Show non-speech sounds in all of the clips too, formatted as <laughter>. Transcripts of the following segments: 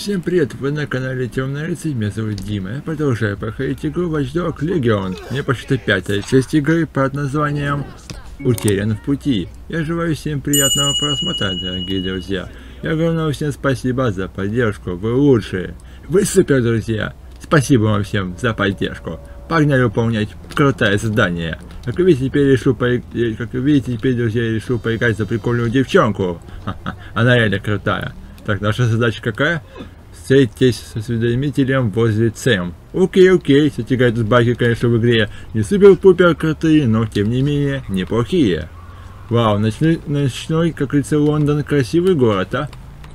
Всем привет, вы на канале Темный Рыцарь, меня зовут Дима. Я продолжаю проходить игру Watch Dog Legion. Мне почти пятая часть игры под названием Утерян в пути. Я желаю всем приятного просмотра, дорогие друзья. Я говорю всем спасибо за поддержку, вы лучшие. Вы супер, друзья. Спасибо вам всем за поддержку. Погнали выполнять крутое задание. Как вы видите, теперь решу по... Как вы видите, теперь, друзья, я решу поиграть за прикольную девчонку. <laughs> Она реально крутая. Так, наша задача какая? Встретитесь с осведомителем возле ЦЕМ. Окей, окей, кстати, тут баги, конечно, в игре не супер-пупер крутые, но, тем не менее, неплохие. Вау, ночной, ночной, как говорится, Лондон красивый город, а?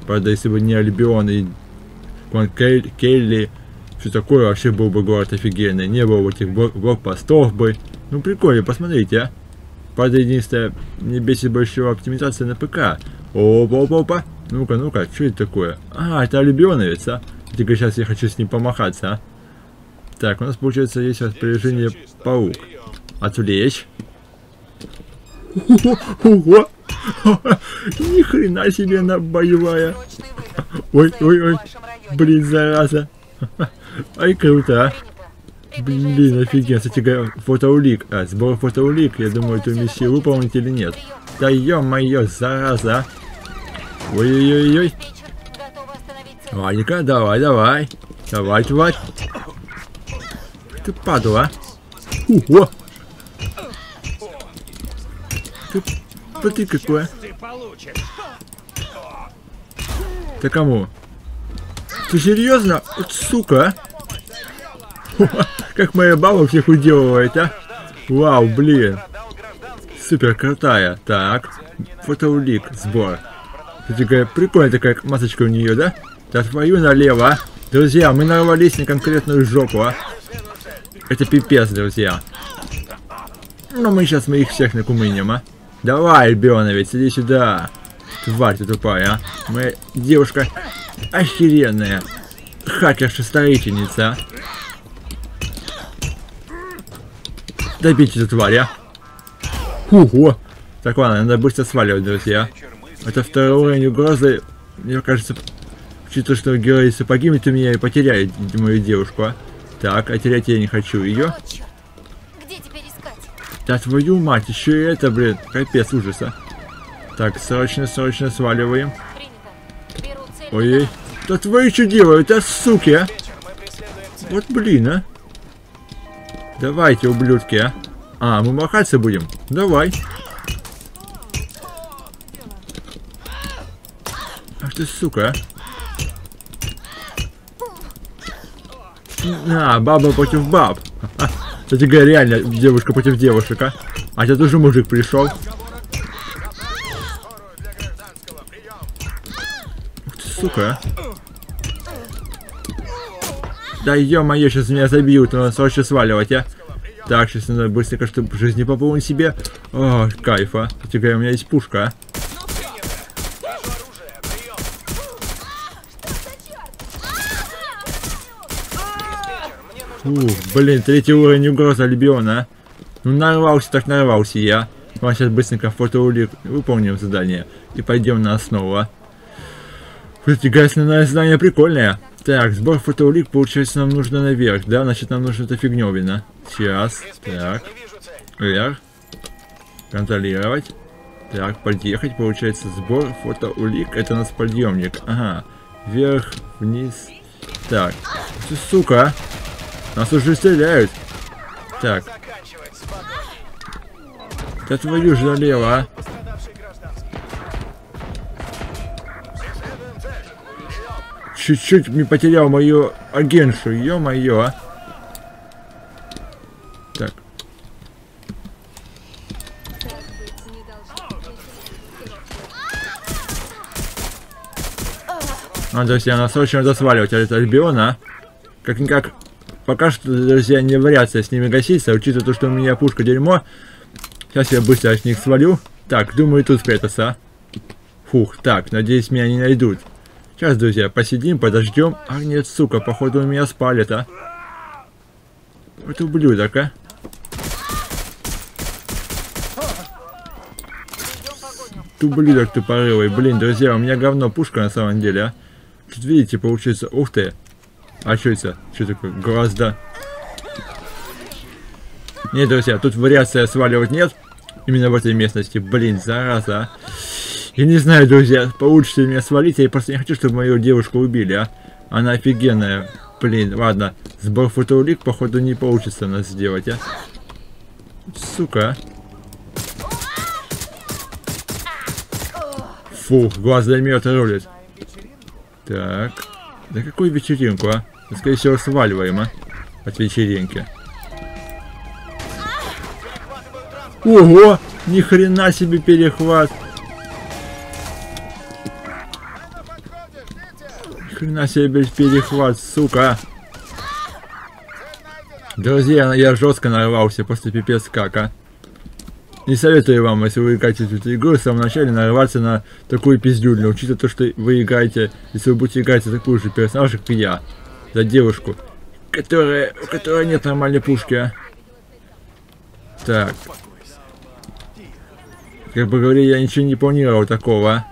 Правда, если бы не Альбион и Кон Келли, что такое вообще был бы город офигенный. Не было бы этих блокпостов бы. Ну, прикольно, посмотрите, а. Правда, единственное, не бесит большого оптимизация на ПК. Опа-опа-опа. Ну-ка, ну-ка, что это такое? А, это альбионовец, а? Только сейчас я хочу с ним помахаться, а? Так, у нас, получается, есть распоряжение паук. Отвлечь. Ого! <laughs> Ни хрена себе она боевая. Ой, ой, ой. Блин, зараза. <laughs> Ай, круто, а. Блин, офигенно. Кстати, фотоулик. А, сбор фотоулик. Я думаю, эту миссию выполнить или нет. Да ё-моё, зараза. А. Ой-ой-ой-ой. Ванька, давай, давай. Давай, тварь. Ты падла. Ого. Ты, смотри какое. Ты кому? Ты серьезно? Вот сука, а? Как моя баба всех уделывает, а? Вау, блин. Супер крутая. Так. Фотоулик, сбор. Такая прикольная такая масочка у нее, да? Да твою налево, а. Друзья, мы нарвались на конкретную жопу, а. Это пипец, друзья. Ну мы сейчас мы их всех накумынем, а. Давай, Бионовец, иди сюда. Тварь ты тупая, а. Моя девушка охеренная. Хакерша-строительница, а. Добить эту тварь, а. Ого. Так, ладно, надо быстро сваливать, друзья. Это второй уровень угрозы. Мне кажется, учитывая, что герой если погибнет у меня и потеряет мою девушку. А? Так, а терять я не хочу ее. Да твою мать, еще и это, блин, капец ужаса. Так, срочно, срочно сваливаем. Ой-ой. Да твои что делают, а, суки, а? Вот блин, а. Давайте, ублюдки, а. А, мы махаться будем? Давай. Ах ты сука. А, баба против баб. <laughs> Кстати говоря, реально девушка против девушек, а? А сейчас тоже мужик пришел. Ух ты, сука, а. Да ё-моё, сейчас меня забьют, надо срочно сваливать, а. Так, сейчас надо быстренько, чтобы жизни пополнить себе. О, кайф, а. Кстати говоря, у меня есть пушка, а. Ух, блин, третий уровень угроза Альбиона. А. Ну нарвался, так нарвался я. Ну а сейчас быстренько фотоулик выполним задание и пойдем на основу. А. Притягательное задание прикольное. Так, сбор фотоулик, получается, нам нужно наверх, да? Значит, нам нужно эта фигневина. Сейчас, так. Вверх. Контролировать. Так, подъехать, получается, сбор фотоулик. Это у нас подъемник. Ага. Вверх, вниз. Так. Сука, а. Нас уже стреляют. Так. Да твою же налево, а. Чуть-чуть не потерял мою агентшу, ё-моё, а. Так. А, друзья, нас очень надо сваливать от Альбиона, а. Как-никак Пока что, друзья, не вариация с ними гаситься, учитывая то, что у меня пушка дерьмо. Сейчас я быстро от них свалю. Так, думаю, тут спрятаться. А. Фух, так, надеюсь, меня не найдут. Сейчас, друзья, посидим, подождем. А нет, сука, походу у меня спалит, а. Вот ублюдок, а. Ублюдок тупорылый. Блин, друзья, у меня говно пушка на самом деле, а. Тут видите, получится... Ух ты! А что это? Что такое? Гвозда. Нет, друзья, тут вариация сваливать нет. Именно в этой местности. Блин, зараза, а. Я не знаю, друзья, получится ли меня свалить. Я просто не хочу, чтобы мою девушку убили, а. Она офигенная. Блин, ладно. Сбор фотоулик, походу, не получится нас сделать, а. Сука. Фух, глаз займет рулит. Так. Да какую вечеринку, а? Скорее всего, сваливаем, а? От вечеринки. Ого! Ни хрена себе перехват! Ни хрена себе перехват, сука! Друзья, я жестко нарвался, просто пипец как, а. Не советую вам, если вы играете в эту игру, в самом начале нарваться на такую пиздюльну, учитывая то, что вы играете, если вы будете играть за такую же персонажа, как я, за девушку, которая, у которой нет нормальной пушки, а. Так. Как бы говорили, я ничего не планировал такого, а.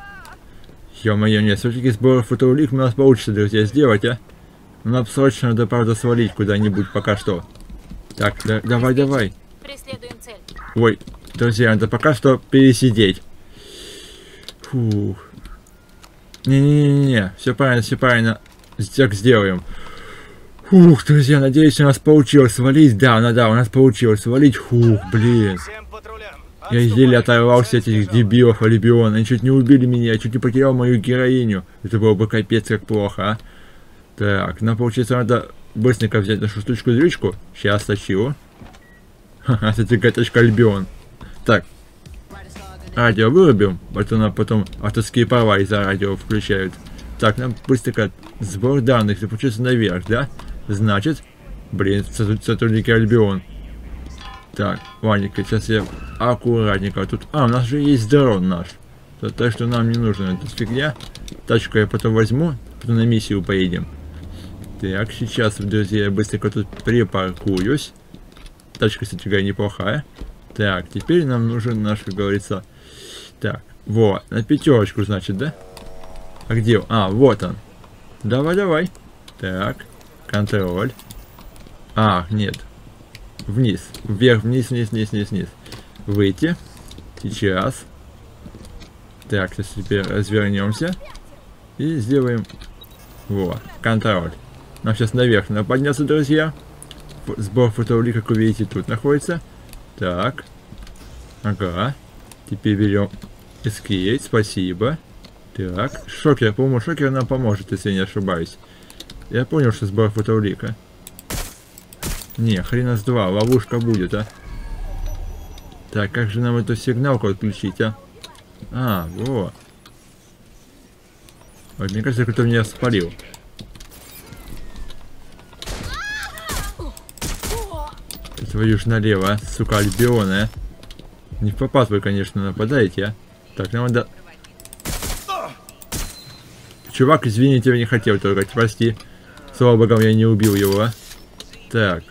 Ё-моё, нет, все-таки сбор фотоулик у нас получится, друзья, сделать, а. Нам срочно надо, правда, свалить куда-нибудь пока что. Так, да, давай, давай. Преследуем цель. Ой, друзья, надо пока что пересидеть. Фух. Не-не-не-не, все правильно, все правильно. Так сделаем. Фух, друзья, надеюсь, у нас получилось свалить. Да, ну да, у нас получилось свалить. Фух, блин. Я еле оторвался от этих дебилов Алибиона. Они чуть не убили меня, чуть не потерял мою героиню. Это было бы капец как плохо, а. Так, нам получается надо быстренько взять нашу штучку-дрючку. Сейчас точил. Ха-ха, кстати, гаточка Альбион. Так. Радио вырубим, потом, потом авторские права из-за радио включают. Так, нам быстренько сбор данных запустится наверх, да? Значит, блин, сотрудники Альбион. Так, ладненько, сейчас я аккуратненько. Тут, а, у нас же есть дрон наш. Так что нам не нужна эта фигня. Тачку я потом возьму, потом на миссию поедем. Так, сейчас, друзья, я быстренько тут припаркуюсь. Тачка, кстати говоря, неплохая. Так, теперь нам нужен наш, как говорится... Так, вот, на пятерочку, значит, да? А где? А, вот он. Давай, давай. Так, контроль. А, нет. Вниз. Вверх, вниз, вниз, вниз, вниз, вниз. Выйти. Сейчас. Так, сейчас теперь развернемся. И сделаем... Вот, контроль. Нам сейчас наверх надо подняться, друзья. Сбор фотоули, как вы видите, тут находится. Так. Ага. Теперь берем эскейт, спасибо. Так, шокер, по-моему, шокер нам поможет, если я не ошибаюсь. Я понял, что сбор фотоулика. Не, хрена с два, ловушка будет, а. Так, как же нам эту сигналку отключить, а? А, вот. Вот, мне кажется, кто меня спалил. Твою ж налево, а, сука, альбиона, а. Не в попад вы, конечно, нападаете, а. Так, нам надо... Чувак, извините, я не хотел трогать, прости. Слава богам, я не убил его, а. Так,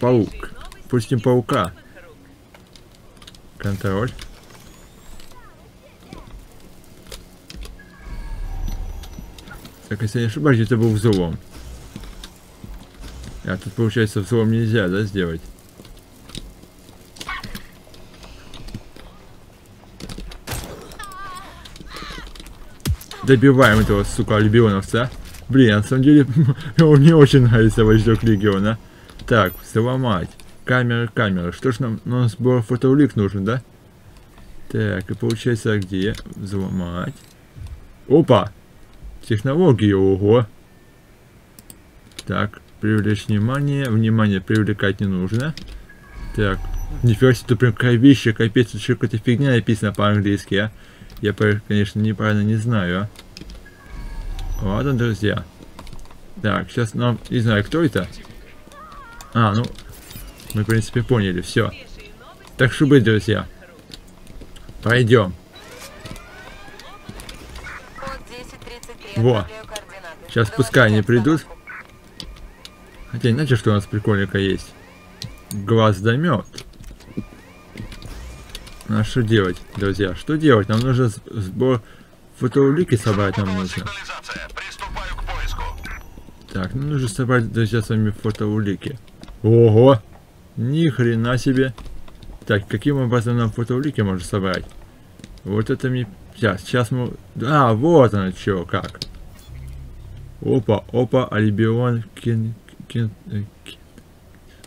паук. Пустим паука. Контроль. Так, если я не ошибаюсь, это был взлом. А тут, получается, взлом нельзя, да, сделать? Добиваем этого, сука, альбионовца. Блин, на самом деле, <laughs> мне очень нравится вождек легиона. Так, сломать. Камера, камера. Что ж нам, нам сбор фотоулик нужен, да? Так, и получается, где? Взломать. Опа! Технологии, ого! Так, привлечь внимание. Внимание привлекать не нужно. Так, нифига себе, тут прям кровище, капец, тут еще какая-то фигня написана по-английски, а. Я, конечно, неправильно не знаю, а. Ладно, друзья. Так, сейчас нам... Не знаю, кто это. А, ну... Мы, в принципе, поняли, все. Так что быть, друзья. Пойдем. Во. Сейчас пускай они придут. Хотя, знаете, что у нас прикольненько есть? Глаз домет. Ну а что делать, друзья? Что делать? Нам нужно сбор фотоулики собрать нам нужно. Так, ну нужно собрать, друзья, с вами фотоулики. Ого! Ни хрена себе! Так, каким образом нам фотоулики можно собрать? Вот это мне... Сейчас, сейчас мы... А, вот оно что, как. Опа, опа, Альбион, кин, кин, кин.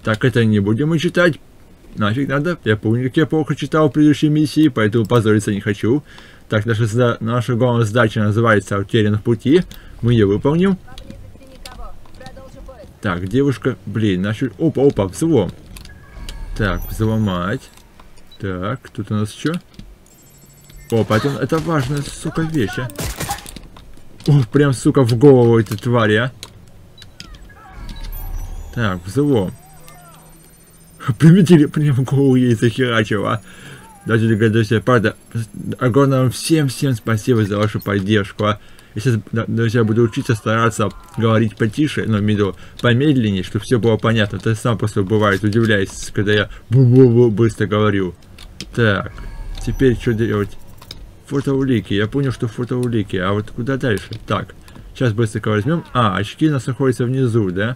Так, это не будем мы читать. Нафиг надо. Я помню, как я плохо читал в предыдущей миссии, поэтому позориться не хочу. Так, наша, наша главная задача называется «Утерян в пути». Мы ее выполним. Так, девушка, блин, начали... Опа, опа, взлом. Так, взломать. Так, тут у нас что? Опа, это, это важная, сука, вещь, а. Ух, прям, сука, в голову этой твари, а. Так, взлом. Приметили прям в голову ей захерачил, а. Даже друзья, правда, огромное вам всем-всем спасибо за вашу поддержку, а. Сейчас, друзья, буду учиться стараться говорить потише, но имею помедленнее, чтобы все было понятно. Ты сам просто бывает удивляешься, когда я бу -бу -бу быстро говорю. Так, теперь что делать? Фотоулики. Я понял, что фотоулики. А вот куда дальше? Так, сейчас быстренько возьмем. А, очки у нас находятся внизу, да?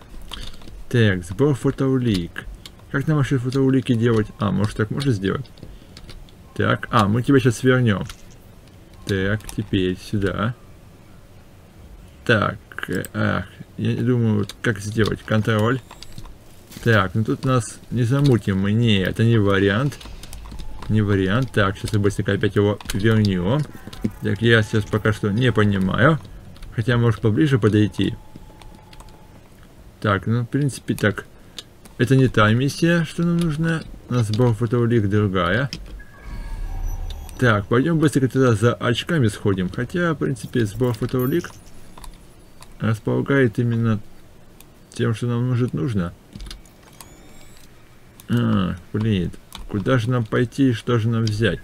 Так, сбор фотоулик. Как нам вообще фотоулики делать? А, может так можно сделать? Так, а, мы тебя сейчас свернем. Так, теперь сюда. Так, ах, я не думаю, как сделать. Контроль. Так, ну тут нас не замутим мы. Не, это не вариант. Не вариант. Так, сейчас я быстренько опять его вернем. Так, я сейчас пока что не понимаю. Хотя, может, поближе подойти. Так, ну, в принципе, так. Это не та миссия, что нам нужна. У нас был фотоулик другая. Так, пойдем быстренько туда за очками сходим. Хотя, в принципе, сбор фотоулик располагает именно тем, что нам может нужно. А, блин, куда же нам пойти и что же нам взять?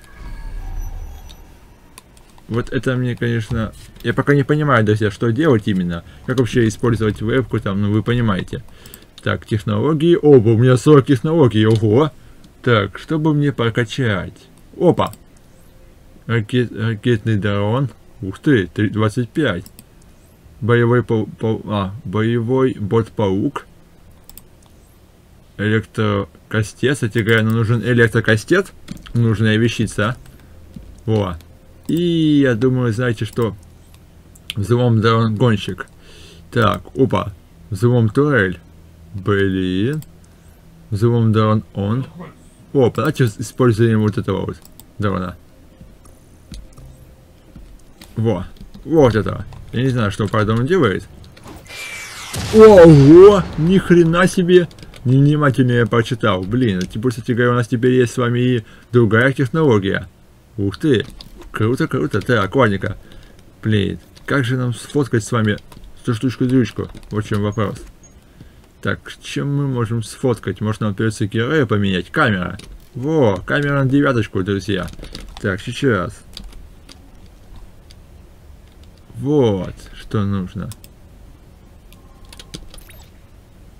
Вот это мне, конечно... Я пока не понимаю, друзья, что делать именно. Как вообще использовать вебку там, ну вы понимаете. Так, технологии. Опа, у меня 40 технологий, ого. Так, чтобы мне прокачать? Опа. Ракет, ракетный дрон. Ух ты, 25 боевой пау... Пау... А, боевой бот-паук. Электрокостец. Кстати говоря, нам нужен электрокостец. Нужная вещица. Во. И я думаю, знаете что? Взлом гонщик. Так, опа. Взлом турель. Блин. Взлом дрон он. О, давайте используем вот этого вот дрона. Во. Вот это. Я не знаю, что правда он делает. Ого! Ни хрена себе! Внимательно я прочитал. Блин, типа, кстати говоря, у нас теперь есть с вами и другая технология. Ух ты! Круто, круто. Так, ладненько. Блин, как же нам сфоткать с вами эту штучку-дрючку? В чем вопрос. Так, чем мы можем сфоткать? Может нам придется героя поменять? Камера. Во, камера на девяточку, друзья. Так, сейчас. Вот, что нужно.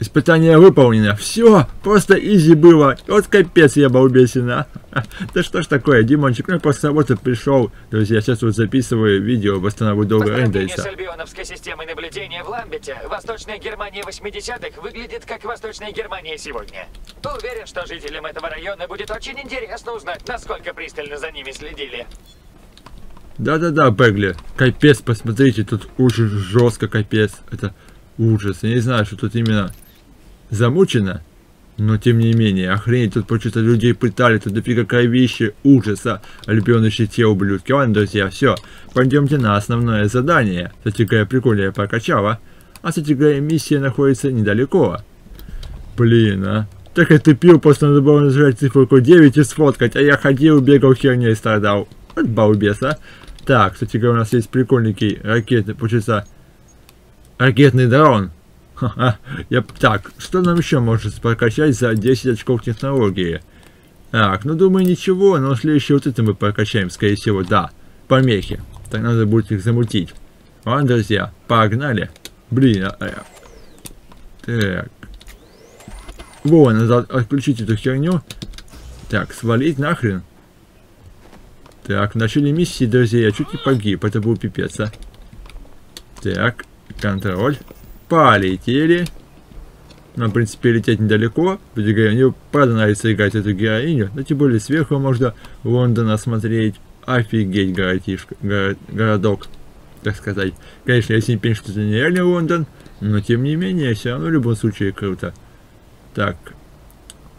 Испытание выполнено. Все, просто изи было. Вот капец я балбесина. <laughs> Да что ж такое, Димончик, ну после работы пришел. Друзья, сейчас вот записываю видео, восстанавливаю долго рендерится. с альбионовской системой наблюдения в Ламбете, Восточная Германия 80-х выглядит как Восточная Германия сегодня. Уверен, что жителям этого района будет очень интересно узнать, насколько пристально за ними следили. Да-да-да, Бегли. Капец, посмотрите, тут очень жестко капец. Это ужас. Я не знаю, что тут именно замучено. Но тем не менее, охренеть, тут почему-то людей пытали, тут дофига кровища, ужаса, любеныщие те ублюдки. Ладно, друзья, все, пойдемте на основное задание. Кстати говоря, прикольно я прокачала. А, кстати говоря, миссия находится недалеко. Блин, а. Так я тупил, просто надо было нажать цифру 9 и сфоткать, а я ходил, бегал херней страдал. Вот балбес, а. Так, кстати говоря, у нас есть прикольненький ракетный, получается, ракетный дрон. Я, так, что нам еще может прокачать за 10 очков технологии? Так, ну думаю ничего, но следующее вот это мы прокачаем, скорее всего, да. Помехи. Так надо будет их замутить. Ладно, друзья, погнали. Блин, а, а, так. Во, надо отключить эту херню. Так, свалить нахрен. Так, в начале миссии, друзья, я чуть не погиб. Это был пипец, а. Так, контроль. Полетели. Нам, в принципе, лететь недалеко. Мне правда нравится играть эту героиню. Но тем более сверху можно Лондон осмотреть. Офигеть городишко, город, городок, так сказать. Конечно, я не понимаю, что это нереальный Лондон. Но тем не менее, все равно в любом случае круто. Так.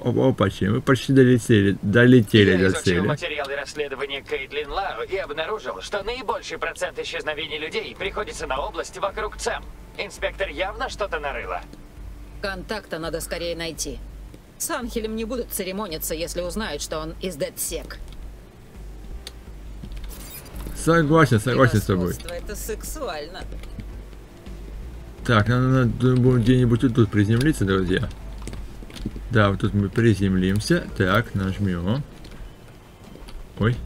Опа, почти. Мы почти долетели, долетели Я до изучил цели. материалы расследования Кейтлин Лау и обнаружил, что наибольший процент исчезновений людей приходится на область вокруг ЦЕМ. Инспектор явно что-то нарыла. Контакта надо скорее найти. С Анхелем не будут церемониться, если узнают, что он из Дедсек. Согласен, согласен с тобой. Это сексуально. Так, надо, надо где-нибудь тут приземлиться, друзья. Да, вот тут мы приземлимся. Так, нажмем. Ой.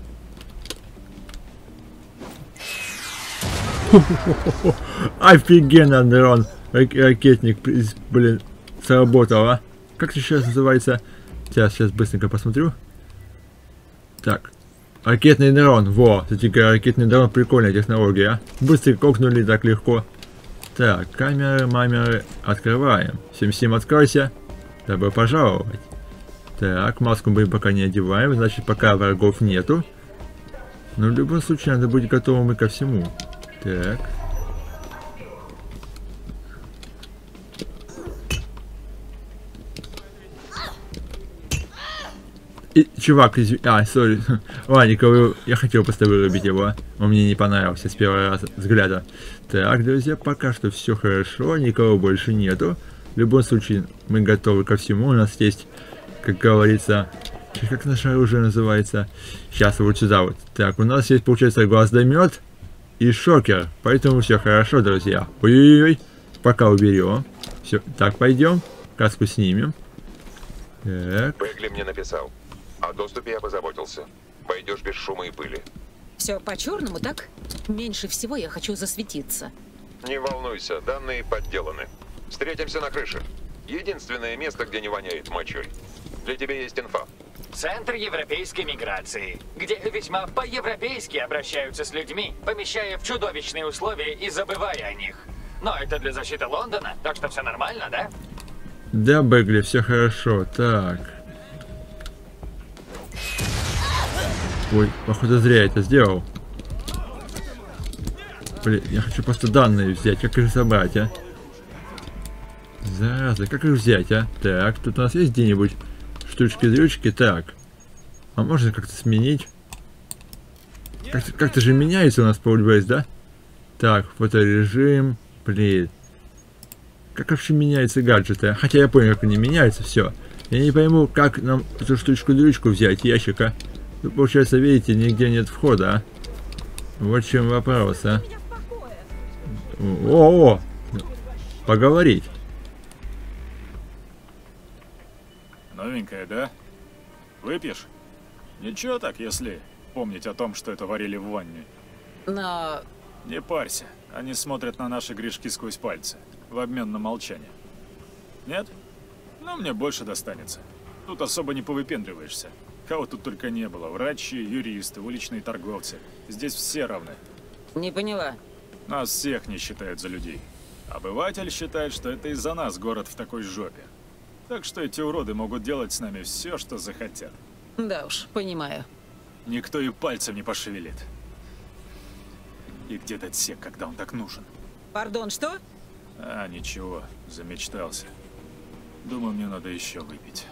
<laughs> Офигенно, дрон. Рак- Ракетник, блин, сработал, а? Как это сейчас называется? Сейчас, сейчас быстренько посмотрю. Так. Ракетный дрон. Во, кстати, ракетный дрон прикольная технология, а? Быстро кокнули так легко. Так, камеры, мамеры, открываем. Сим-Сим, откройся. Добро пожаловать. Так, маску мы пока не одеваем, значит пока врагов нету. Но в любом случае надо быть готовым и ко всему. Так. И, чувак, изв... А, сори. <laughs> Ладно, кого- я хотел просто вырубить его. Он мне не понравился с первого раза взгляда. Так, друзья, пока что все хорошо, никого больше нету. В любом случае, мы готовы ко всему. У нас есть, как говорится, как наше оружие называется? Сейчас вот сюда вот. Так, у нас есть, получается, гвоздомет и шокер. Поэтому все хорошо, друзья. Ой-ой-ой. Пока уберем. Все, так, пойдем. Каску снимем. Так. Бегли мне написал. О доступе я позаботился. Пойдешь без шума и пыли. Все по-черному, так? Меньше всего я хочу засветиться. Не волнуйся, данные подделаны. Встретимся на крыше. Единственное место, где не воняет мочой. Для тебя есть инфа. Центр европейской миграции, где весьма по-европейски обращаются с людьми, помещая в чудовищные условия и забывая о них. Но это для защиты Лондона, так что все нормально, да? Да, Бегли, все хорошо. Так. Ой, походу зря я это сделал. Блин, я хочу просто данные взять. Как их забрать, а? Зараза, как их взять, а? Так, тут у нас есть где-нибудь штучки-дрючки? Так. А можно как-то сменить? Как-то как же меняется у нас Powerbase, да? Так, фоторежим. Блин. Как вообще меняются гаджеты? Хотя я понял, как они меняются, все. Я не пойму, как нам эту штучку-дрючку взять, ящика. Тут, получается, видите, нигде нет входа, а? Вот в чем вопрос, а? О, о, поговорить. Новенькая, да? Выпьешь? Ничего так, если помнить о том, что это варили в ванне. Но Не парься, они смотрят на наши грешки сквозь пальцы, в обмен на молчание. Нет? Ну, мне больше достанется. Тут особо не повыпендриваешься. Кого тут только не было. Врачи, юристы, уличные торговцы. Здесь все равны. не поняла. Нас всех не считают за людей. Обыватель считает, что это из-за нас город в такой жопе. Так что эти уроды могут делать с нами все, что захотят. Да уж, понимаю. Никто и пальцем не пошевелит. И где Датсек, когда он так нужен? Пардон, что? А, ничего, замечтался. Думаю, мне надо еще выпить.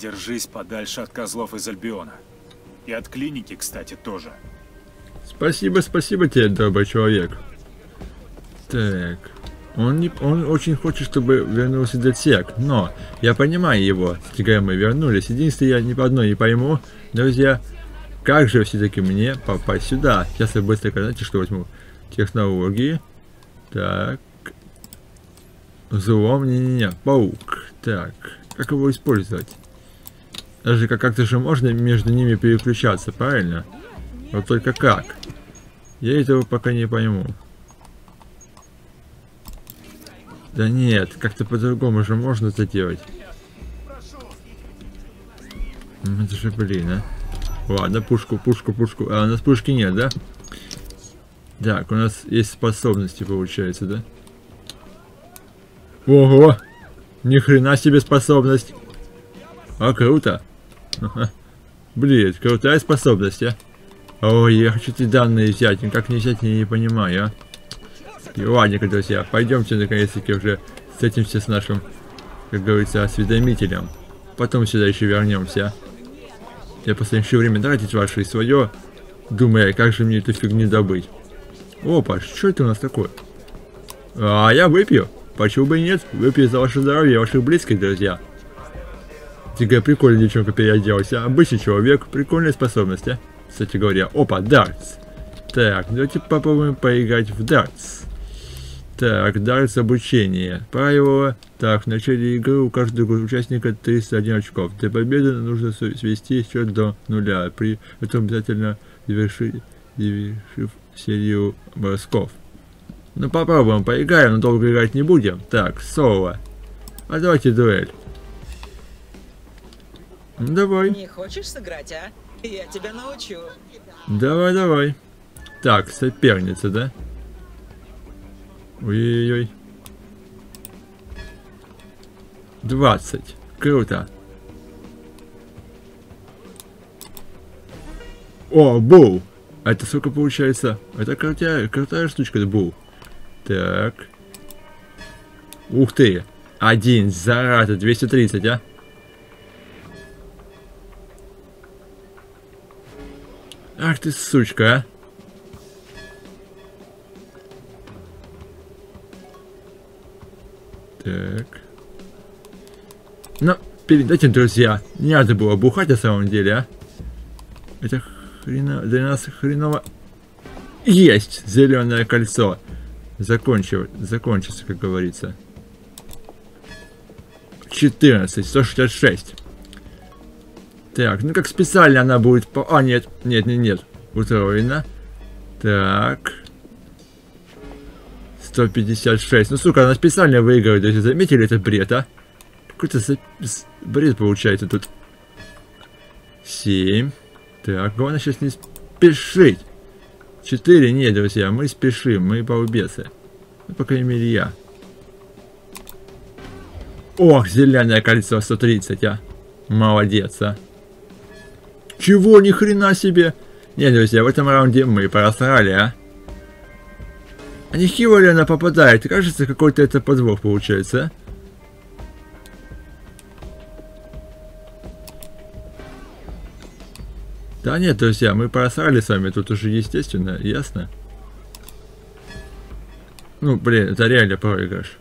Держись подальше от козлов из Альбиона. И от клиники, кстати, тоже. Спасибо, спасибо тебе, добрый человек. Так. Он, не, он очень хочет, чтобы вернулся Датсек, но я понимаю его. Когда мы вернулись, единственное, я ни по одной не пойму, друзья, как же все-таки мне попасть сюда? Сейчас я быстренько, знаете, что возьму? Технологии. Так. Злом, не-не-не, паук. Так, как его использовать? Даже как- как-то же можно между ними переключаться, правильно? Вот только как? Я этого пока не пойму. Да нет, как-то по-другому же можно это делать. Это же блин, а. Ладно, пушку, пушку, пушку. А, у нас пушки нет, да? Так, у нас есть способности, получается, да? Ого! Ни хрена себе способность. А круто. Ага. Блин, крутая способность, а. Ой, я хочу эти данные взять. Как не взять, я не понимаю, а. И ладненько, друзья, пойдемте наконец-таки уже встретимся с нашим, как говорится, осведомителем. Потом сюда еще вернемся. Я еще время тратить ваше и свое, думая, как же мне эту фигню добыть. Опа, что это у нас такое? А я выпью. Почему бы и нет? Выпью за ваше здоровье и ваших близких, друзья. Такая прикольная девчонка переоделась. Обычный человек, прикольная способность, а? Кстати говоря, опа, дартс. Так, давайте попробуем поиграть в дартс. Так, дартс обучение. Правило. Так, в начале игры у каждого участника 301 очков. Для победы нужно свести счет до нуля. При этом обязательно завершить, завершив серию бросков. Ну попробуем, поиграем, но долго играть не будем. Так, соло. А давайте дуэль. Ну, давай. Не хочешь сыграть, а? Я тебя научу. Давай, давай. Так, соперница, да? Ой-ой-ой. 20. Круто. О, Бул. Это сколько получается? Это крутая, крутая штучка, это Бул. Так. Ух ты. Один, зараза, 230, а? Ах ты сучка, а. Так. Ну, перед этим, друзья, не надо было бухать на самом деле, а? Это хрена... для нас хреново... Есть! Зеленое кольцо. Закончил... Закончится, как говорится. 14, 166. Так, ну как специально она будет... По... А, нет, нет, нет, нет. Утроена. Так. 156. Ну, сука, она специально выигрывает. Если заметили этот бред, а? Какой-то за... бред получается тут. 7. Так, главное сейчас не спешить. 4. Нет, друзья, мы спешим. Мы балбесы. Ну, по крайней мере, я. Ох, зеленое кольцо 130, а. Молодец, а. Чего, ни хрена себе? Нет, друзья, в этом раунде мы просрали, а. А не хило ли она попадает? Кажется, какой-то это подвох получается, а? Да нет, друзья, мы просрали с вами, тут уже естественно, ясно? Ну, блин, это реально проигрыш.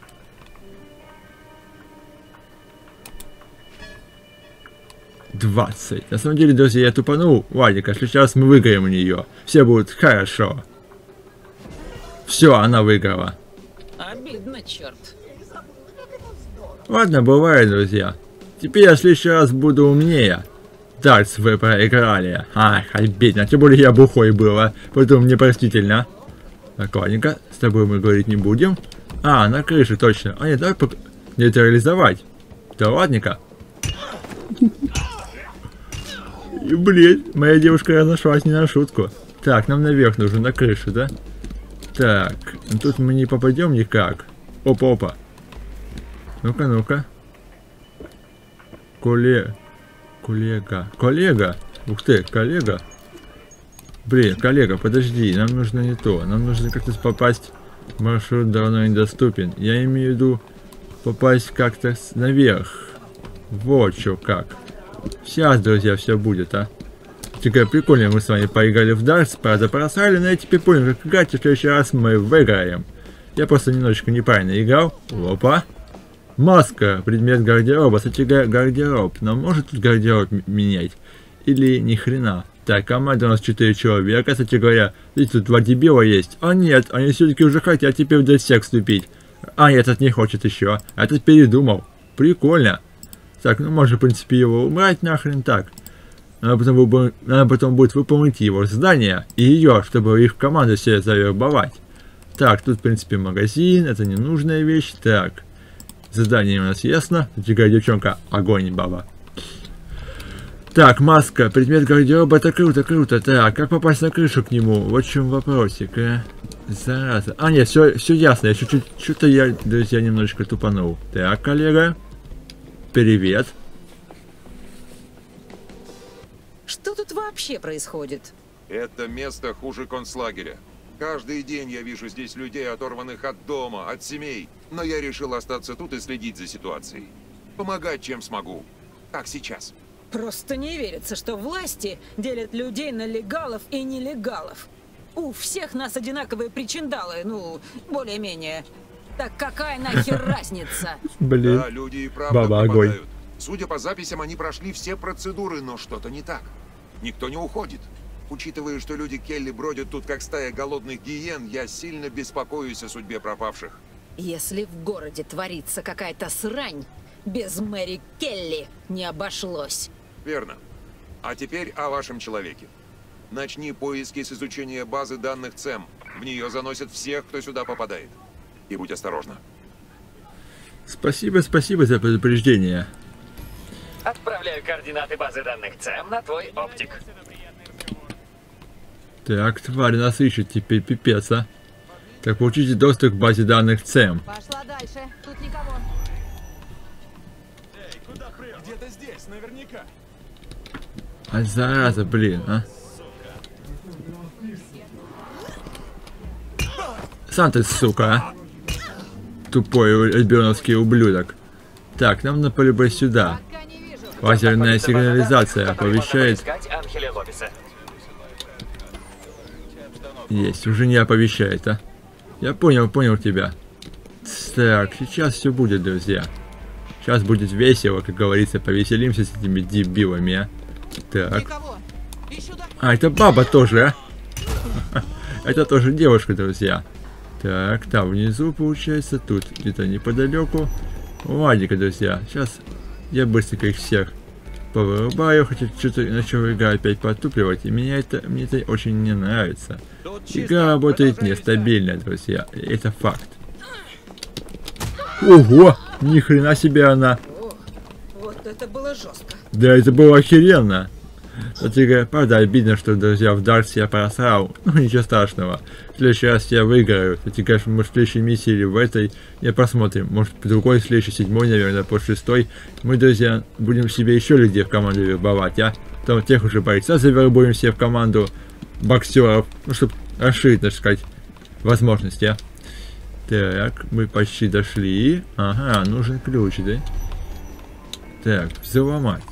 Двадцать. На самом деле, друзья, я тупанул. Вадика, сейчас мы выиграем у нее. Все будет хорошо. Все, она выиграла. Обидно, черт. Ладно, бывает, друзья. Теперь я в следующий раз буду умнее. Дартс вы проиграли. Ах, обидно. Тем более я бухой была. Поэтому непростительно. Так, ладненько. С тобой мы говорить не будем. А, на крыше, точно. А нет, давай пок... нейтрализовать. Да ладненько. Блин, моя девушка разошлась не на шутку. Так, нам наверх нужно, на крышу, да? Так, тут мы не попадем никак. Опа-опа. Ну-ка, ну-ка. Коле... Коллега. Коллега? Ух ты, коллега. Блин, коллега, подожди, нам нужно не то. Нам нужно как-то попасть... Маршрут давно недоступен. Я имею в виду попасть как-то наверх. Вот что как. Сейчас, друзья, все будет, а. Такая прикольная, мы с вами поиграли в Darts, правда просрали, но я теперь понял, как играть, в следующий раз мы выиграем. Я просто немножечко неправильно играл. Опа. Маска, предмет гардероба. Кстати, гардероб. Нам может тут гардероб менять? Или ни хрена? Так, команда у нас 4 человека, кстати говоря. Видите, тут два дебила есть. А нет, они все-таки уже хотят теперь в десек вступить. А нет, этот не хочет еще. Этот передумал. Прикольно. Так, ну можно, в принципе, его убрать нахрен так. Надо потом, будет выполнить его задание и ее, чтобы их команду себе завербовать. Так, тут, в принципе, магазин, это ненужная вещь. Так, задание у нас ясно. Тихая девчонка, огонь, баба. Так, маска, предмет гардероба, это круто, круто. Так, как попасть на крышу к нему? Вот в чем вопросик, а? Зараза. А, нет, все, все ясно. Я чуть-чуть, что-то я, друзья, немножечко тупанул. Так, коллега. Привет. Что тут вообще происходит? Это место хуже концлагеря. Каждый день я вижу здесь людей, оторванных от дома, от семей. Но я решил остаться тут и следить за ситуацией. Помогать, чем смогу. Как сейчас. Просто не верится, что власти делят людей на легалов и нелегалов. У всех нас одинаковые причиндалы, ну, более-менее. Так какая нахер <laughs> разница? Блин. Да, люди и правда Баба огонь. Судя по записям, они прошли все процедуры, но что-то не так. Никто не уходит. Учитывая, что люди Келли бродят тут как стая голодных гиен, я сильно беспокоюсь о судьбе пропавших. Если в городе творится какая-то срань, без Мэри Келли не обошлось. Верно. А теперь о вашем человеке. Начни поиски с изучения базы данных ЦЕМ. В нее заносят всех, кто сюда попадает. И будь осторожна. Спасибо, спасибо за предупреждение. Отправляю координаты базы данных ЦЕМ на твой оптик. Так, тварь нас ищет теперь, пипец, а. Так, получите доступ к базе данных ЦЕМ. Пошла дальше. Тут никого. Где-то здесь, наверняка. А зараза, блин, а. Сам ты, сука, а. Тупой альберновский ублюдок. Так, нам на полюбой сюда. Вижу. Лазерная сигнализация оповещает. Есть, уже не оповещает, а. Я понял, понял тебя. Так, сейчас все будет, друзья. Сейчас будет весело, как говорится, повеселимся с этими дебилами, а. Так. А, это баба тоже, а? <laughs> Это тоже девушка, друзья. Так, там внизу, получается, тут где-то неподалеку. Ладненько, друзья. Сейчас я быстренько их всех повырубаю, хотя что-то начал игра опять потупливать, и меня это, мне это очень не нравится. Игра работает нестабильно, друзья, это факт. Ого, ни хрена себе она. Вот это было жестко. Да, это было охеренно. Говоря, правда, обидно, что, друзья, в Даркс я просрал. <laughs> Ну, ничего страшного. В следующий раз я выиграю. Кстати, конечно, может, в следующей миссии или в этой, я посмотрим. Может, в другой, в следующей, седьмой, наверное, по шестой. Мы, друзья, будем себе еще людей в команду вербовать, а? Там тех уже бойца завербуем все в команду боксеров. Ну, чтобы расширить, так сказать, возможности, а? Так, мы почти дошли. Ага, нужен ключ, да? Так, взломать.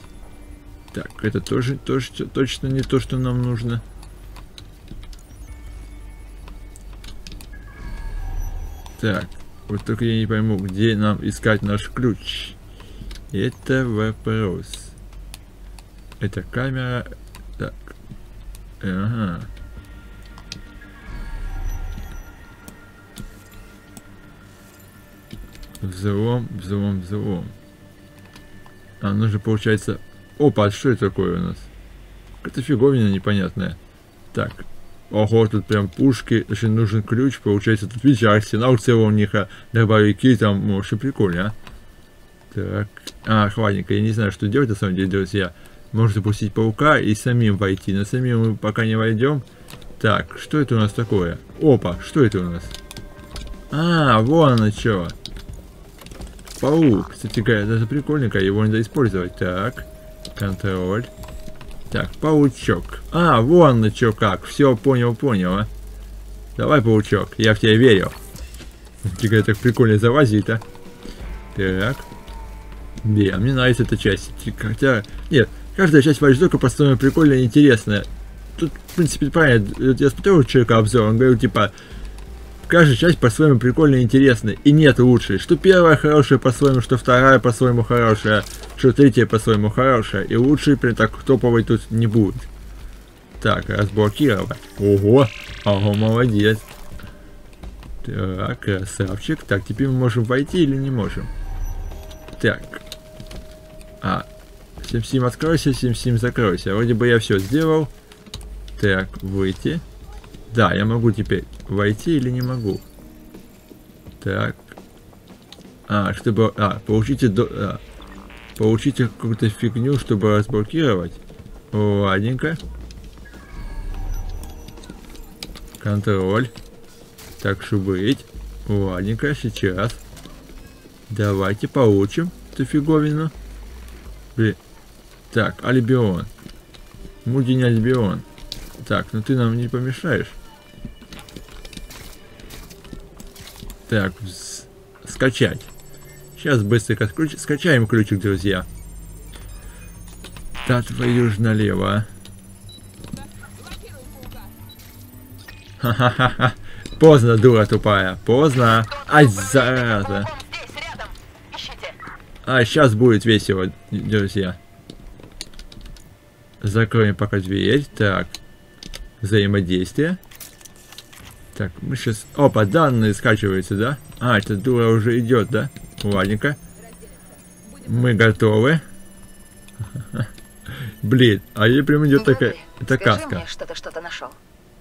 Так, это тоже, тоже точно не то, что нам нужно. Так, вот только я не пойму, где нам искать наш ключ. Это вопрос. Это камера. Так. Ага. Взлом, взлом, взлом. А, нужно, получается... Опа, что это такое у нас? Какая-то фиговина непонятная. Так. Ого, тут прям пушки. Значит, нужен ключ. Получается, тут, видите, арсенал целый у них, а дробовики там, ну, вообще прикольно, а? Так. А, хватненько. Я не знаю, что делать, на самом деле, друзья. Можно запустить паука и самим войти. Но самим мы пока не войдем. Так, что это у нас такое? Опа, что это у нас? А, вон оно что. Паук. Кстати даже прикольненько, его надо использовать. Так, контроль. Так, паучок. А, вон на чё как. Все, понял, понял, а. Давай, паучок, я в тебя верю. Тебе так прикольно залазит, а. Так. Да, мне нравится эта часть. Хотя, нет, каждая часть Watch Dogs по-своему прикольная и интересная. Тут, в принципе, правильно, я смотрел человека обзор, он говорил, типа, каждая часть по-своему прикольная и интересная, и нет лучшей. Что первая хорошая по-своему, что вторая по-своему хорошая, что третья по-своему хорошая, и лучшей при так топовой тут не будет. Так, разблокировать. Ого, ого, молодец. Так, красавчик. Так, теперь мы можем войти или не можем? Так. А, Сим-Сим откройся, Сим-Сим закройся. Вроде бы я все сделал. Так, выйти. Да, я могу теперь войти или не могу? Так. А, чтобы... А, получите... До, а, получите какую-то фигню, чтобы разблокировать. Ладненько. Контроль. Так что быть. Ладненько, сейчас. Давайте получим эту фиговину. Блин. Так, Альбион. Мудень Альбион. Так, ну ты нам не помешаешь. Так, скачать. Сейчас быстренько скруч- скачаем ключик, друзья. Да твою ж налево. Ха-ха-ха. Поздно, дура тупая. Поздно. Ай, зараза. А, сейчас будет весело, друзья. Закроем пока дверь. Так. Взаимодействие. Так, мы сейчас... Опа, данные скачиваются, да? А, эта дура уже идет, да? Ладненько. Мы готовы. <laughs> Блин, а ей прям идет такая... Это каска. что ты что-то нашел.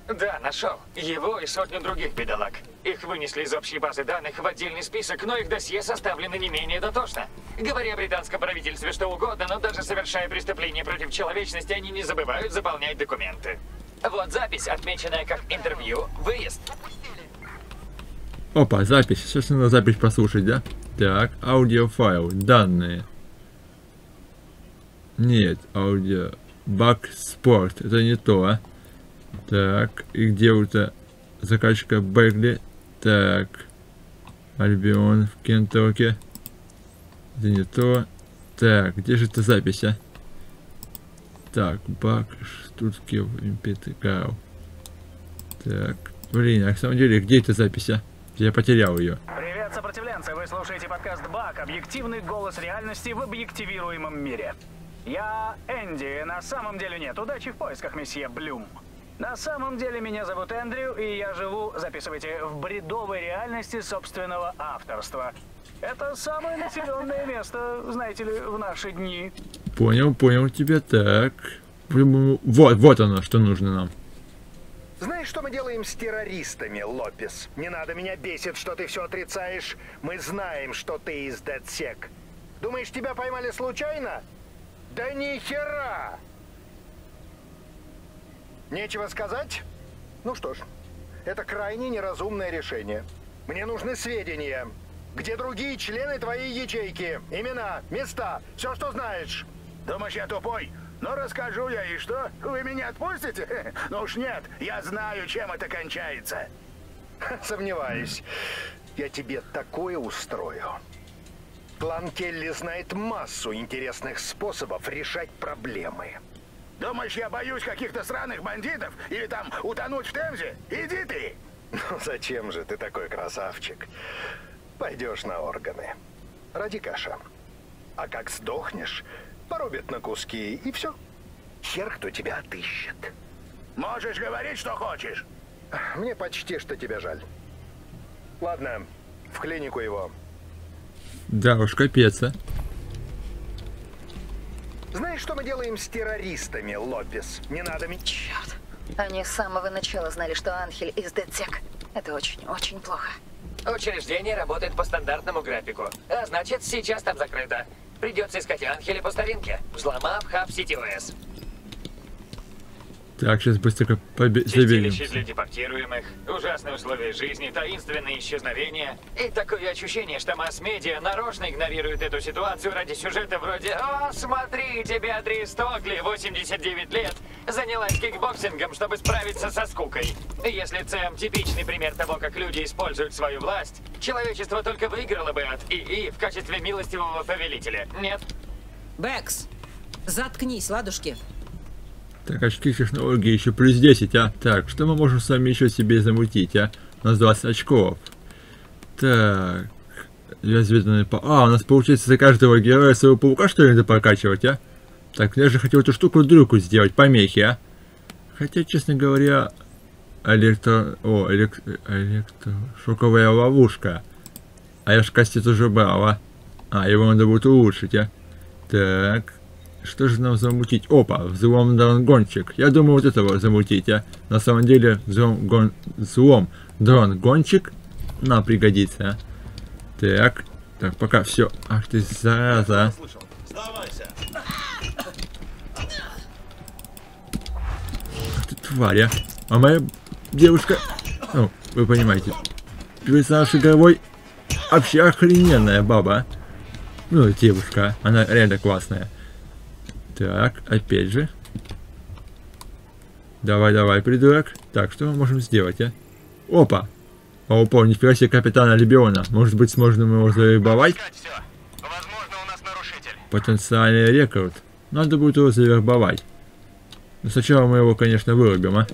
Да, нашел. Его и сотню других бедолаг. Их вынесли из общей базы данных в отдельный список, но их досье составлено не менее дотошно. Говоря о британском правительстве что угодно, но даже совершая преступления против человечности, они не забывают заполнять документы. Вот запись, отмеченная как интервью, выезд. Опа, запись. Сейчас надо запись послушать, да? Так, аудиофайл, данные. Нет, аудио. Бак спорт. Это не то, а? Так, и где у тебя заказчика Бегли? Так. Альбион в Кентоке. Это не то. Так, где же эта запись, а? Так, бак, штутки, импетикау. Так. Блин, а в самом деле, где эта запись, а? Я потерял ее. Привет, сопротивленцы! Вы слушаете подкаст БАК, объективный голос реальности в объективируемом мире. Я Энди, на самом деле нет. Удачи в поисках, месье Блюм. На самом деле меня зовут Эндрю, и я живу, записывайте, в бредовой реальности собственного авторства. Это самое населенное место, знаете ли, в наши дни. Понял, понял тебя. Так. Вот, вот оно, что нужно нам. Знаешь, что мы делаем с террористами, Лопес? Не надо, меня бесит, что ты все отрицаешь. Мы знаем, что ты из DedSec. Думаешь, тебя поймали случайно? Да ни хера! Нечего сказать? Ну что ж, это крайне неразумное решение. Мне нужны сведения. Где другие члены твоей ячейки? Имена, места, все, что знаешь. Думаешь, я тупой? Ну, расскажу я, и что? Вы меня отпустите? <laughs> Ну уж нет, я знаю, чем это кончается. <laughs> Сомневаюсь. Я тебе такое устрою. План Келли знает массу интересных способов решать проблемы. Думаешь, я боюсь каких-то сраных бандитов? Или там утонуть в Темзе? Иди ты! <laughs> Ну зачем же ты такой красавчик? Пойдешь на органы. Ради каша. А как сдохнешь, порубят на куски, и все. Хер кто тебя отыщет. Можешь говорить, что хочешь. Мне почти что тебя жаль. Ладно, в клинику его. Да уж, капец, а. Знаешь, что мы делаем с террористами, Лопес? Не надо. Черт. Они с самого начала знали, что Анхель из Дедсек. Это очень-очень плохо. Учреждение работает по стандартному графику. А значит, сейчас там закрыто. Придется искать Анхеля по старинке, взломав хаб CTOS. Так, сейчас быстренько побе- заберем. Для депортируемых, ужасные условия жизни, таинственные исчезновения. И такое ощущение, что масс-медиа нарочно игнорирует эту ситуацию ради сюжета вроде «О, смотрите, Беатрис Стокли, 89 лет, занялась кикбоксингом, чтобы справиться со скукой». Если ЦМ типичный пример того, как люди используют свою власть, человечество только выиграло бы от ИИ в качестве милостивого повелителя. Нет? Бэкс, заткнись, ладушки. Так, очки технологии еще плюс 10, а? Так, что мы можем с вами еще себе замутить, а? У нас 20 очков. Так. Разведанный па... А, у нас получается за каждого героя своего паука, что ли, надо прокачивать, а? Так, я же хотел эту штуку дрюку сделать, помехи, а? Хотя, честно говоря, электро... О, элек... электрошоковая ловушка. А я ж кастет уже брал, а? А, его надо будет улучшить, а? Так. Что же нам замутить? Опа, взлом дрон-гонщик. Я думаю, вот этого замутить, а? На самом деле, взлом, гон... взлом дрон-гонщик нам пригодится, а? Так, так, пока все. Ах ты, зараза. а. тварь, а? А моя девушка... Ну, вы понимаете. Персонаж игровой вообще охрененная баба. Ну, девушка. Она реально классная. Так, опять же. Давай, давай, придурок. Так, что мы можем сделать, а? Опа! Опа, нифига себе капитана Лебиона. Может быть, сможем его завербовать? Потенциальный рекорд. Надо будет его завербовать. Но сначала мы его, конечно, вырубим, а?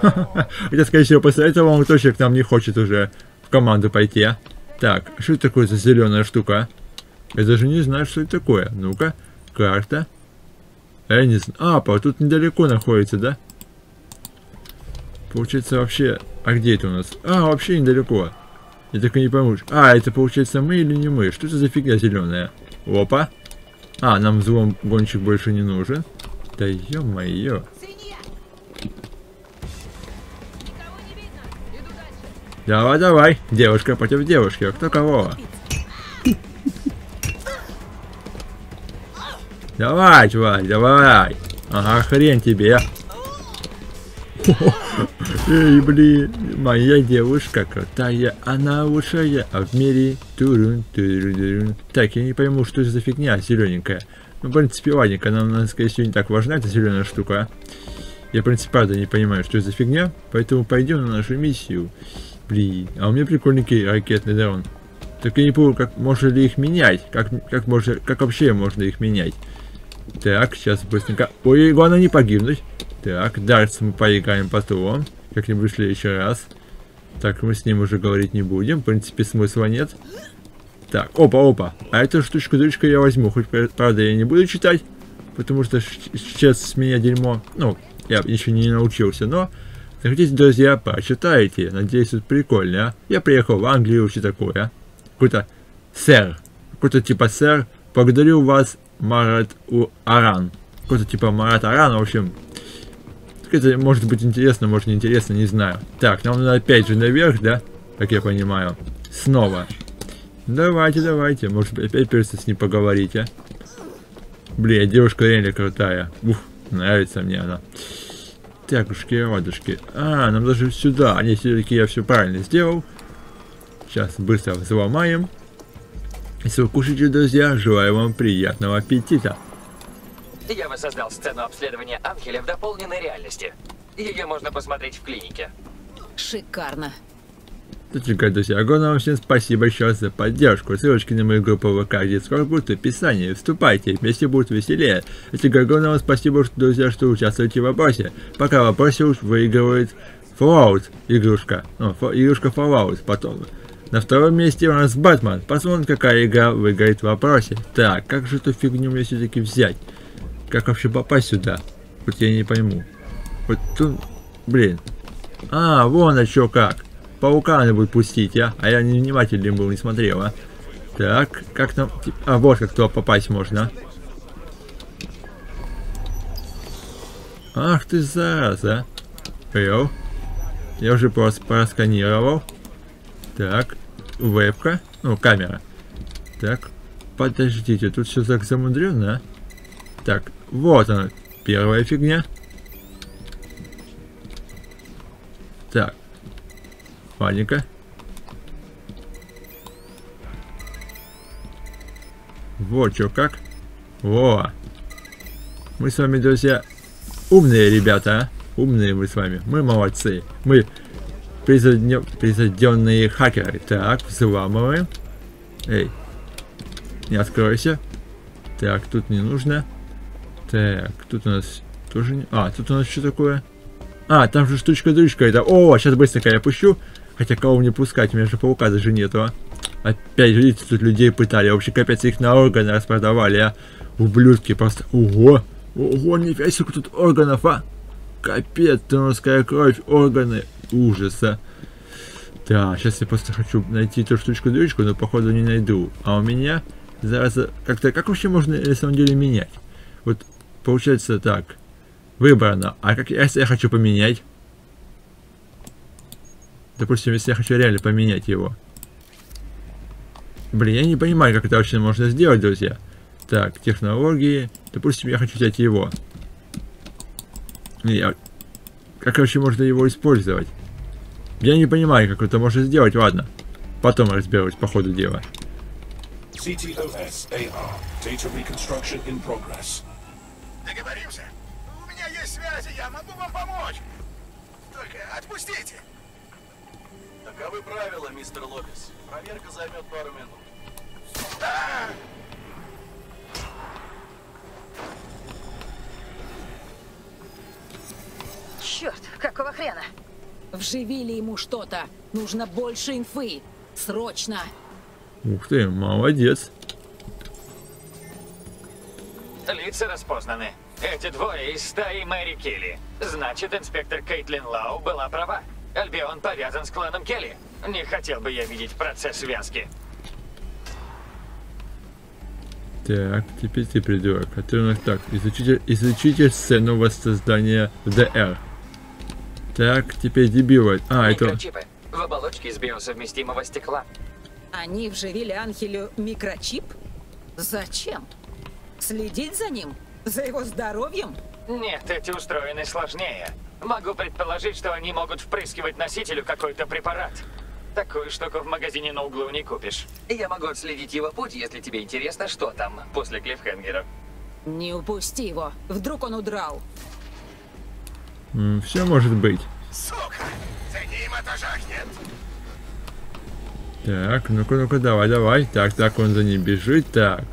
<laughs> Хотя, скорее всего, после этого он точно к нам не хочет уже в команду пойти, а? Так, что это такое за зеленая штука? а? Я даже не знаю, что это такое. Ну-ка, карта. Я не знаю. А, тут недалеко находится, да? Получается вообще... А где это у нас? А, вообще недалеко. Я так и не пойму. А, это получается мы или не мы? Что это за фигня зеленая? Опа. А, нам взлом гонщик больше не нужен. Да ё-моё. Давай, давай. Девушка против девушки. А кто кого? Давай, чувак, давай. Ага, хрен тебе. Эй, блин, моя девушка крутая, она лучшая а в мире. Турун, турун, турун. Так, я не пойму, что это за фигня зелененькая. Ну, в принципе, ладненько, нам, она, скорее всего, не так важна эта зеленая штука. а. Я, в принципе, правда не понимаю, что это за фигня, поэтому пойдем на нашу миссию. Блин, а у меня прикольненький ракетный дрон. Так я не помню, как можно ли их менять, как, как, можно, как вообще можно их менять. Так, сейчас быстренько. Ой, главное не погибнуть. Так, дальше мы поиграем потом. Как-нибудь в следующий раз. Так, мы с ним уже говорить не будем. В принципе, смысла нет. Так, опа-опа. А эту штучку-дырочку я возьму. Хоть, правда, я не буду читать. Потому что сейчас с меня дерьмо. Ну, я еще не научился, но... Захотите, друзья, почитайте. Надеюсь, это прикольно, а? Я приехал в Англию, все такое, а? Какой-то сэр. Какой-то типа сэр. Благодарю вас, Марат У- Аран. Какой-то типа Марат Аран, в общем. Это может быть интересно, может не интересно, не знаю. Так, нам надо опять же наверх, да? Как я понимаю. Снова. Давайте, давайте. Может быть, опять придется с ним поговорить, а? Блин, девушка реально крутая. Ух, нравится мне она. Так, ушки, ладушки. А, нам даже сюда. Не, все-таки я все правильно сделал. Сейчас быстро взломаем. Если вы кушаете, друзья, желаю вам приятного аппетита. Я воссоздал сцену обследования Анхеля в дополненной реальности. Ее можно посмотреть в клинике. Шикарно. Доченька, друзья, огромное вам всем спасибо еще раз за поддержку. Ссылочки на мою группу ВК и Discord будут в описании. Вступайте, вместе будет веселее. Если огромное вам спасибо, что, друзья, что участвуете в вопросе. Пока в вопросе уж выигрывает Fallout игрушка. Ну, фо- игрушка Fallout. Потом на втором месте у нас Батман. Посмотрим, какая игра выиграет в вопросе. Так, как же эту фигню мне все-таки взять? Как вообще попасть сюда? Вот я не пойму. Вот тут, блин. А, вон а чё как. Паука надо будет пустить, а? А я невнимательный был, не смотрел, а? Так, как там... А, вот как туда попасть можно. Ах ты зараза. Йоу. Я уже просто просканировал. Так, вебка. Ну, камера. Так, подождите, тут все так замудренно, а? Так, вот она, первая фигня. Так. Ладненько. Вот что как. Во. Мы с вами, друзья, умные ребята, а? Умные мы с вами. Мы молодцы. Мы призаденные хакеры. Так, взламываем. Эй. Не откройся. Так, тут не нужно. Так, тут у нас тоже не... А, тут у нас что такое? А, там же штучка-дрючка это. О, сейчас быстренько я пущу. Хотя кого мне пускать, у меня же паука даже нету, а. Опять, видите, тут людей пытали. Вообще, капец, их на органы распродавали, а. Ублюдки просто. Ого! Ого, нифига себе, тут органов, а. Капец, тонорская кровь, органы. Ужаса. Да, сейчас я просто хочу найти эту штучку-дрючку, но походу не найду. А у меня зараза... Как-то, как вообще можно на самом деле менять? Вот, получается так. Выбрано. А как если я хочу поменять? Допустим, если я хочу реально поменять его. Блин, я не понимаю, как это вообще можно сделать, друзья. Так, технологии. Допустим, я хочу взять его. Я... Как вообще можно его использовать? Я не понимаю, как это можно сделать, ладно. Потом разберусь по ходу дела. CTOS AR. Data reconstruction in progress. Договоримся? У меня есть связи, я могу вам помочь. Только отпустите. Таковы правила, мистер Лопес. Проверка займет пару минут. А! Черт, какого хрена? Вживили ему что-то. Нужно больше инфы. Срочно. Ух ты, молодец. Лица распознаны. Эти двое из стаи Мэри Келли. Значит, инспектор Кейтлин Лау была права. Альбион повязан с кланом Келли. Не хотел бы я видеть процесс связки. Так, теперь ты придурок. А ты у нас так, изучите, изучите сцену воссоздания ДР. Так, теперь дебилы. А, это... Микрочипы в оболочке из биосовместимого стекла. Они вживили Анхелю микрочип? Зачем? Следить за ним? За его здоровьем? Нет, эти устроены сложнее. Могу предположить, что они могут впрыскивать носителю какой-то препарат. Такую штуку в магазине на углу не купишь. Я могу отследить его путь, если тебе интересно, что там после клиффхенгера. Не упусти его. Вдруг он удрал. Все может быть. Сука! За ним это жахнет! Так, ну-ка, ну-ка, давай, давай. Так, так, он за ним бежит, так.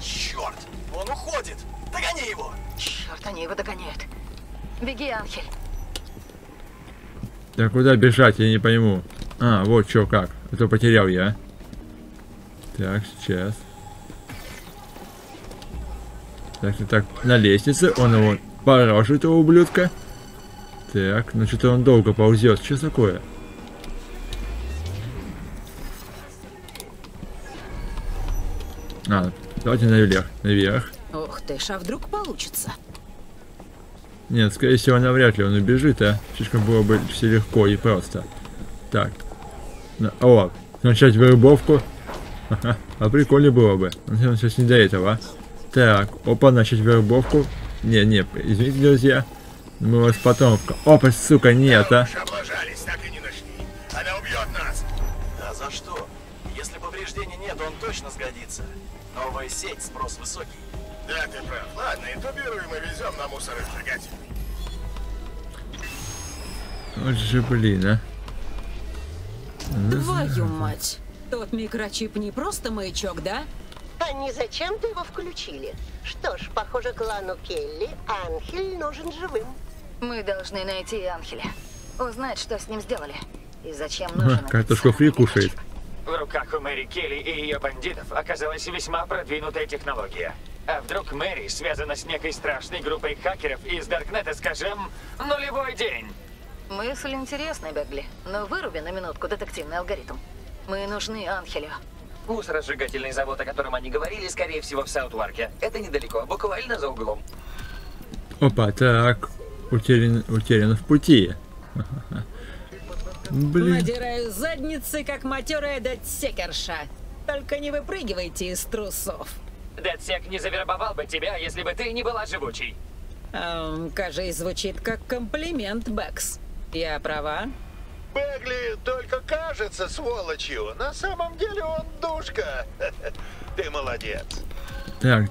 Черт! Он уходит! Догони его! Черт, они его догоняют. Беги, Анхель. Так, куда бежать, я не пойму. А, вот что, как. А то потерял я. Так, сейчас. Так, так, так, на лестнице. Он его порожит, этого ублюдка. Так, ну что-то он долго ползет. Что такое? А, давайте наверх, наверх. Ух ты ж, а вдруг получится? Нет, скорее всего, навряд ли он убежит, а? Слишком было бы все легко и просто. Так. О, начать вербовку. Ага, а прикольно было бы. Но сейчас не до этого, а? Так, опа, начать вербовку. Не, не, извините, друзья. Мы вас потом... Опа, сука, нет, а? Облажались, так и не нашли. Она убьет нас. А за что? Если повреждений нет, он точно сгодится. Новая сеть, спрос высокий. Да, ты прав. Ладно, интубируем и везем на мусоросжигатель. Вот же, блин, а. Твою мать. Тот микрочип не просто маячок, да? А не зачем-то его включили? Что ж, похоже, клану Келли Анхель нужен живым. Мы должны найти Анхеля. Узнать, что с ним сделали. И зачем нужен этот Картошку фри кушает. В руках у Мэри Келли и ее бандитов оказалась весьма продвинутая технология. А вдруг Мэри связана с некой страшной группой хакеров из Даркнета, скажем, нулевой день? Мысль интересная, Бегли. Но выруби на минутку детективный алгоритм. Мы нужны Анхелю. Мусоросжигательный завод, о котором они говорили, скорее всего, в Саутварке. Это недалеко, буквально за углом. Опа, так. Утерян, утерян в пути. Блин. Надираю задницы, как матерая датсекерша. Только не выпрыгивайте из трусов. Дедсек не завербовал бы тебя, если бы ты не была живучей. Эм, кажется, звучит как комплимент, Бэкс. Я права? Бегли только кажется сволочью. На самом деле он душка. <laughs> Ты молодец. Так.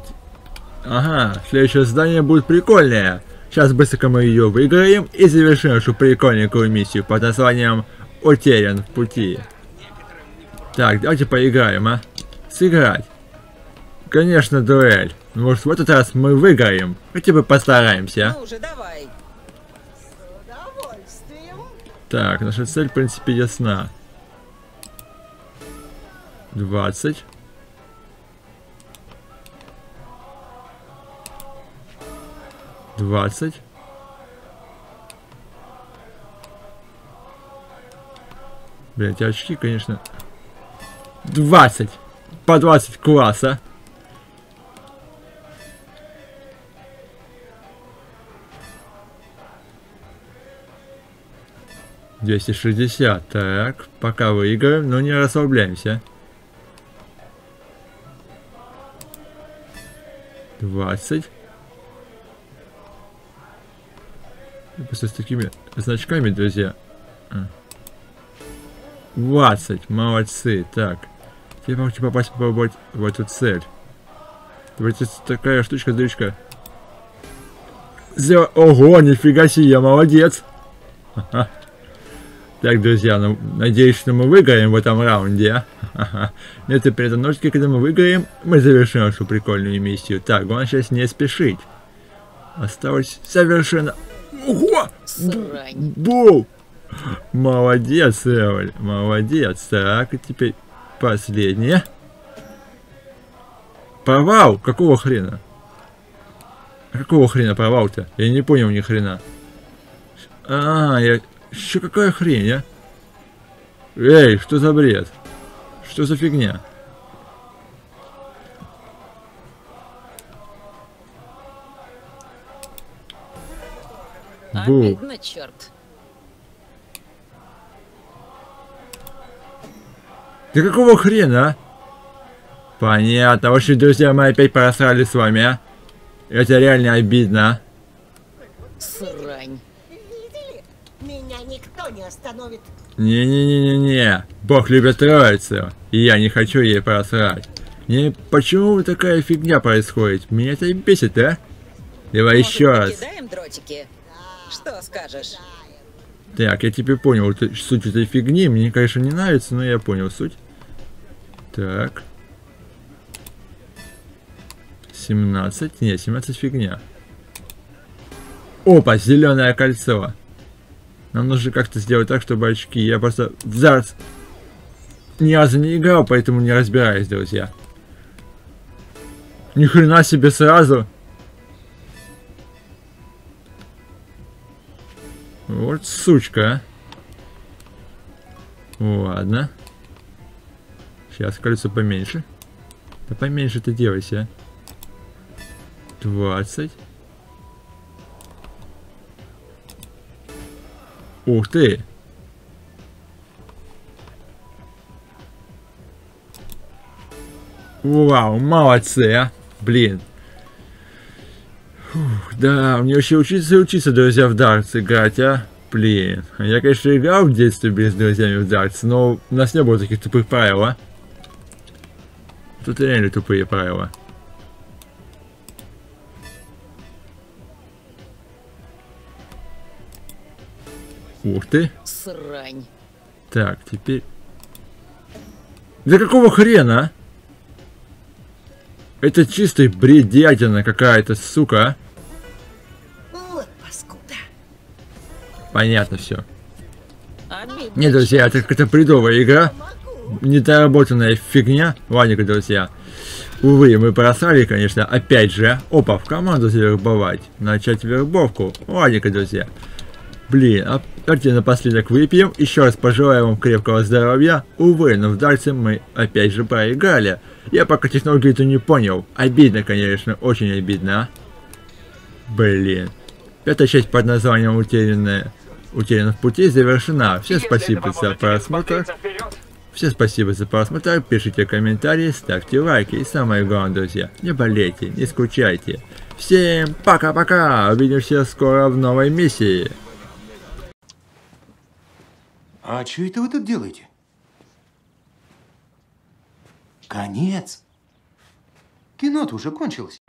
Ага, следующее задание будет прикольное. Сейчас быстренько мы ее выиграем и завершим нашу прикольненькую миссию под названием «Утерян в пути». Так, давайте поиграем, а? Сыграть. Конечно, дуэль. Может, в этот раз мы выиграем. Хотя бы постараемся. Ну уже давай. Так, наша цель, в принципе, ясна. 20. Двадцать. Эти очки, конечно. Двадцать. По двадцать класса. Двести шестьдесят. Так, пока выиграем, но не расслабляемся. Двадцать. Просто с такими значками, друзья. 20. Молодцы. Так. Теперь можете попасть попробовать в эту цель. Вот такая штучка-дрючка. Сделал... Ого, нифига себе, я молодец. <laughs> Так, друзья, ну, надеюсь, что мы выиграем в этом раунде. <laughs> Нет, и перед ножки, когда мы выиграем, мы завершим нашу прикольную миссию. Так, главное сейчас не спешить. Осталось совершенно... Ого! Бу! Молодец, Эвель, молодец. Так, и теперь последнее. Провал? Какого хрена? Какого хрена провал-то? Я не понял ни хрена. А, я... Еще какая хрень, а? Эй, что за бред? Что за фигня? Бу. Обидно, черт. Да какого хрена, а? Понятно. В общем, друзья, мы опять просрали с вами, а? Это реально обидно. Срань. Видели? Меня никто не остановит. Не-не-не-не-не. Бог любит троицу. И я не хочу ей просрать. Не, почему такая фигня происходит? Меня это бесит, а? Давай Может, еще раз. дротики? Что скажешь? Так, я теперь понял суть этой фигни. Мне, конечно, не нравится, но я понял суть. Так. 17. Не, 17 фигня. Опа, зеленое кольцо. Нам нужно как-то сделать так, чтобы очки... Я просто в Зарс ни разу не играл, поэтому не разбираюсь, друзья. Ни хрена себе сразу. Вот сучка, а. Ладно. Сейчас кольцо поменьше. Да поменьше ты делайся. 20. Ух ты! Вау, молодцы, а! Блин. Фух, да, мне вообще учиться и учиться, друзья, в дартс играть, а? Блин. Я, конечно, играл в детстве без друзьями в дартс, но у нас не было таких тупых правил, а? Тут реально тупые правила. Ух ты. Срань. Так, теперь... Да какого хрена? Это чистый бредятина какая-то, сука, а? Вот паскуда. Понятно все. Не, друзья, это какая-то бредовая игра. Недоработанная фигня. Ладненько, друзья. Увы, мы просрали, конечно, опять же. Опа, в команду завербовать. Начать вербовку. Ладненько, друзья. Блин, а давайте напоследок выпьем. Еще раз пожелаю вам крепкого здоровья. Увы, но в дальше мы опять же проиграли. Я пока технологию эту не понял. Обидно, конечно, очень обидно. А? Блин. Пятая часть под названием «Утерянная утеряна в пути завершена. Всем спасибо за просмотр. Всем спасибо за просмотр, пишите комментарии, ставьте лайки и самое главное, друзья, не болейте, не скучайте. Всем пока-пока, увидимся скоро в новой миссии. А что это вы тут делаете? Конец. Кино-то уже кончилось.